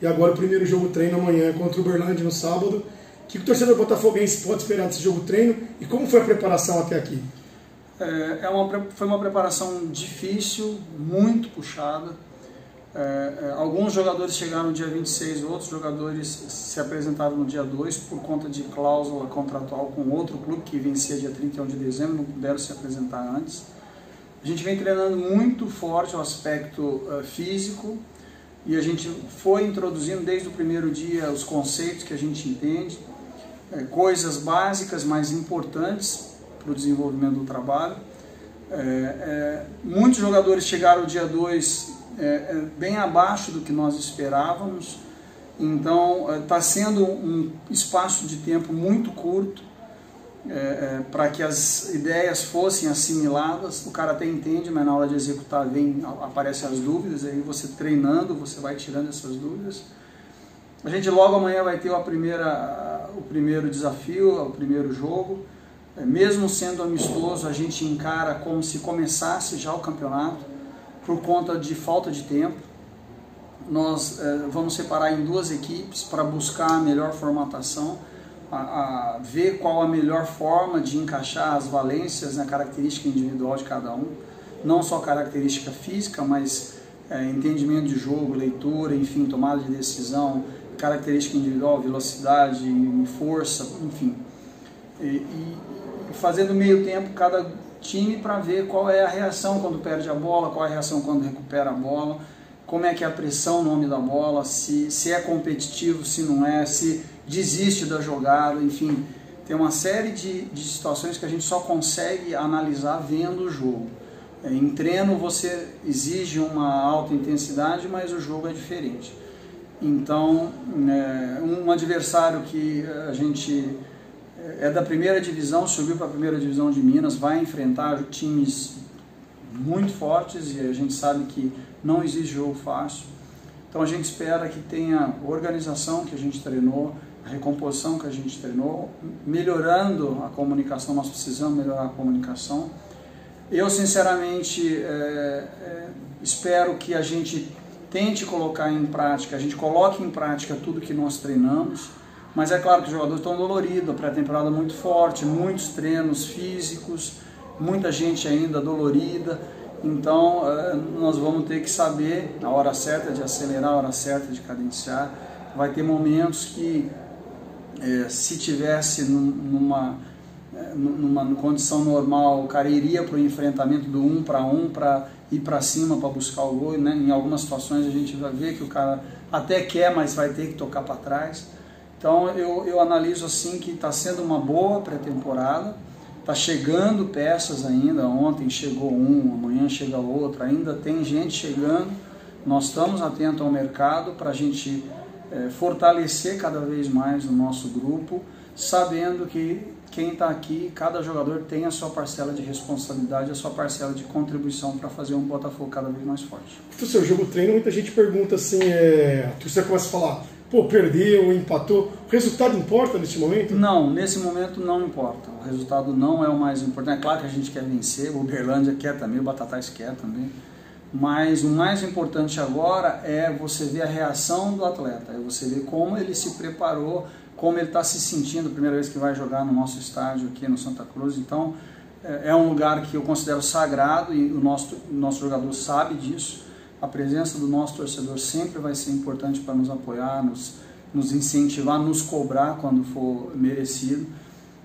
e agora o primeiro jogo treino amanhã contra o Uberlândia no sábado. O que o torcedor botafoguense pode esperar desse jogo treino e como foi a preparação até aqui? É, é uma, foi uma preparação difícil, muito puxada. É, é, alguns jogadores chegaram no dia 26, outros jogadores se apresentaram no dia 2 por conta de cláusula contratual com outro clube que vencia dia 31 de dezembro, não puderam se apresentar antes. A gente vem treinando muito forte o aspecto uh, físico e a gente foi introduzindo desde o primeiro dia os conceitos que a gente entende, é, coisas básicas, mas importantes para o desenvolvimento do trabalho. É, é, muitos jogadores chegaram o dia 2 é, é, bem abaixo do que nós esperávamos, então está sendo um espaço de tempo muito curto para que as ideias fossem assimiladas. O cara até entende, mas na hora de executar vem, aparecem as dúvidas, aí você treinando, você vai tirando essas dúvidas. A gente logo amanhã vai ter a primeira, o primeiro desafio, o primeiro jogo. É, mesmo sendo amistoso, a gente encara como se começasse já o campeonato, por conta de falta de tempo. Nós é, vamos separar em duas equipes para buscar a melhor formatação, a, a, ver qual a melhor forma de encaixar as valências na característica individual de cada um, não só característica física, mas é, entendimento de jogo, leitura, enfim, tomada de decisão, característica individual, velocidade, força, enfim. E, e, fazendo meio tempo cada time para ver qual é a reação quando perde a bola, qual é a reação quando recupera a bola, como é que é a pressão no nome da bola, se, se é competitivo, se não é, se desiste da jogada, enfim. Tem uma série de, de situações que a gente só consegue analisar vendo o jogo. É, em treino você exige uma alta intensidade, mas o jogo é diferente. Então, é, um adversário que a gente é da primeira divisão, subiu para a primeira divisão de Minas, vai enfrentar times muito fortes e a gente sabe que não existe jogo fácil. Então a gente espera que tenha organização que a gente treinou, a recomposição que a gente treinou, melhorando a comunicação, nós precisamos melhorar a comunicação. Eu sinceramente é, é, espero que a gente tente colocar em prática, a gente coloque em prática tudo que nós treinamos mas é claro que os jogadores estão doloridos, a pré-temporada muito forte, muitos treinos físicos, muita gente ainda dolorida. Então eh, nós vamos ter que saber a hora certa de acelerar, a hora certa de cadenciar. Vai ter momentos que, é, se tivesse numa, eh, numa condição normal, o cara iria para o enfrentamento do um para um para ir para cima para buscar o gol. Né? Em algumas situações a gente vai ver que o cara até quer, mas vai ter que tocar para trás. Então eu, eu analiso assim que está sendo uma boa pré-temporada, está chegando peças ainda, ontem chegou um, amanhã chega outro, ainda tem gente chegando, nós estamos atentos ao mercado para a gente é, fortalecer cada vez mais o nosso grupo, sabendo que quem está aqui, cada jogador tem a sua parcela de responsabilidade, a sua parcela de contribuição para fazer um Botafogo cada vez mais forte. O seu jogo treino, muita gente pergunta assim, é, a torcida começa a falar, pô, perdeu, empatou. O resultado importa nesse momento? Não, nesse momento não importa. O resultado não é o mais importante. É claro que a gente quer vencer, o Uberlândia quer também, o Batatais quer também. Mas o mais importante agora é você ver a reação do atleta, é você ver como ele se preparou, como ele está se sentindo, primeira vez que vai jogar no nosso estádio aqui no Santa Cruz. Então, é, é um lugar que eu considero sagrado e o nosso, o nosso jogador sabe disso a presença do nosso torcedor sempre vai ser importante para nos apoiar, nos, nos incentivar, nos cobrar quando for merecido.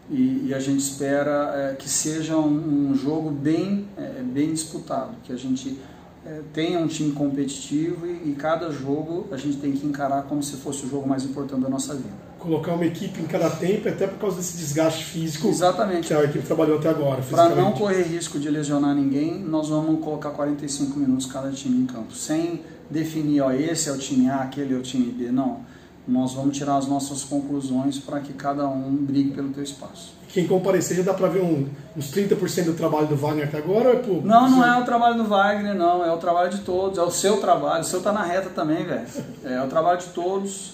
E, e a gente espera é, que seja um, um jogo bem, é, bem disputado, que a gente é, tenha um time competitivo e, e, cada jogo a gente tem que encarar como se fosse o jogo mais importante da nossa vida. Colocar uma equipe em cada tempo, até por causa desse desgaste físico Exatamente. que a equipe trabalhou até agora. Para não correr risco de lesionar ninguém, nós vamos colocar 45 minutos cada time em campo, sem definir, ó, esse é o time A, aquele é o time B, não. Nós vamos tirar as nossas conclusões para que cada um brigue pelo teu espaço quem comparecer já dá para ver um, uns 30% do trabalho do Wagner até agora? É não, não é o trabalho do Wagner, não. É o trabalho de todos. É o seu trabalho. O seu tá na reta também, velho. É o trabalho de todos.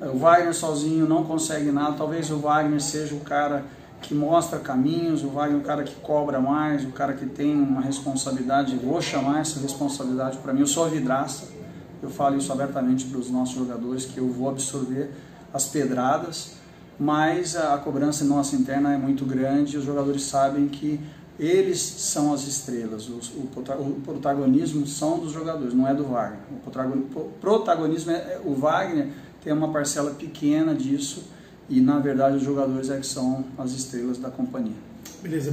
O Wagner sozinho não consegue nada. Talvez o Wagner seja o cara que mostra caminhos, o Wagner é o cara que cobra mais, o cara que tem uma responsabilidade. Vou chamar essa responsabilidade para mim. Eu sou a vidraça. Eu falo isso abertamente para os nossos jogadores, que eu vou absorver as pedradas, mas a, a cobrança nossa interna é muito grande os jogadores sabem que eles são as estrelas, o, o, protagonismo são dos jogadores, não é do Wagner. O protagonismo é, é, o Wagner tem uma parcela pequena disso e na verdade os jogadores é que são as estrelas da companhia. Beleza,